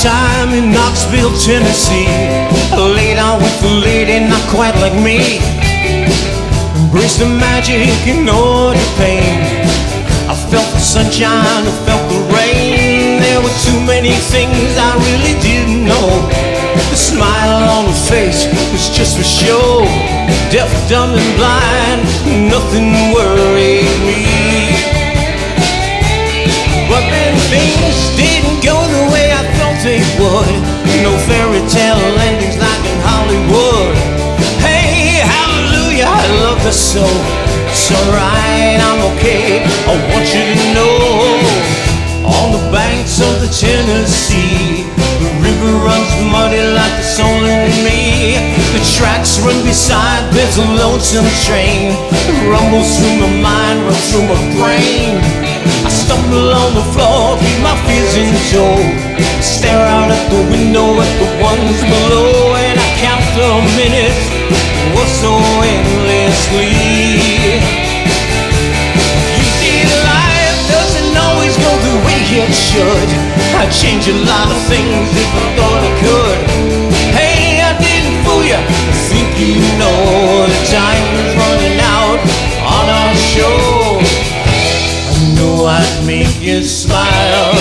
time in Knoxville, Tennessee. Laid out with a lady not quite like me. Embraced the magic, ignored the pain. I felt the sunshine, I felt the rain. There were too many things I really didn't know. The smile on her face was just for show. Deaf, dumb, and blind, nothing worried me. But then things didn't go I love her so. It's alright, I'm okay. I want you to know. On the banks of the Tennessee, the river runs muddy like the soul in me. The tracks run beside, a lonesome train. It rumbles through my mind, runs through my brain. I stumble on the floor, keep my fears in tow. Stare out at the window at the ones below, and I count the minutes, oh so endlessly. You see, life doesn't always go the way it should. I'd change a lot of things if I thought I could. Hey, I didn't fool you. I think you know the time is running out on our show. I know I'd make you smile,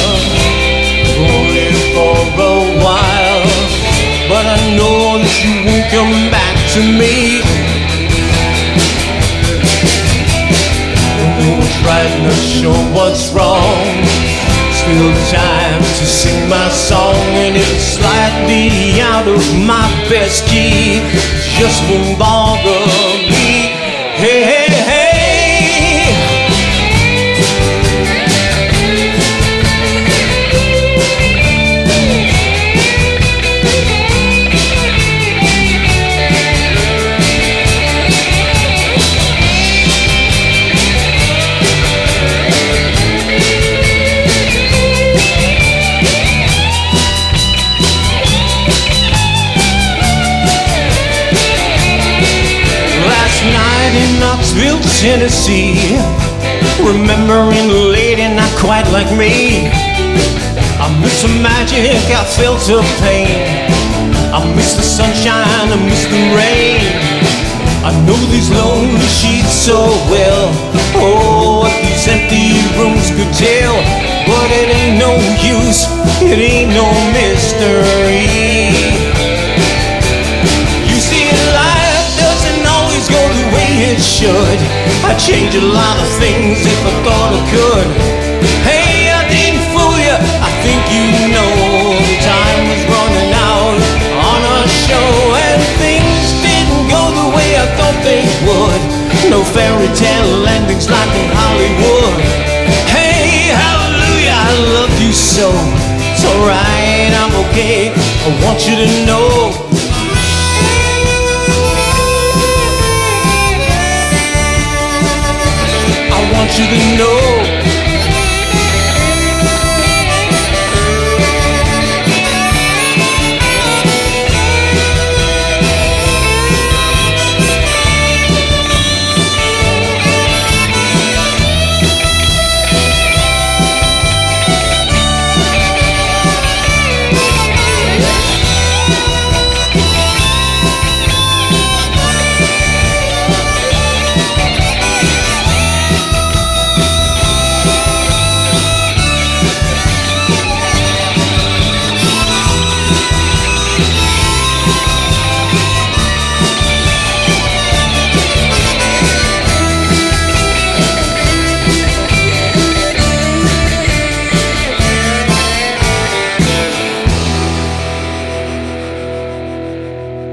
only for a while. But I know that you won't come back to me. My song, and it's slightly out of my best key, just won't bother in Knoxville, Tennessee, remembering a lady not quite like me. I miss the magic, I felt her pain. I miss the sunshine, I miss the rain. I know these lonely sheets so well. Oh, what these empty rooms could tell. But it ain't no use, it ain't no mystery. Should. I'd change a lot of things if I thought I could. Hey, I didn't fool you. I think you know the time was running out on our show, and things didn't go the way I thought they would. No fairy tale endings like in Hollywood. Hey, hallelujah, I love you so. It's alright, I'm okay. I want you to know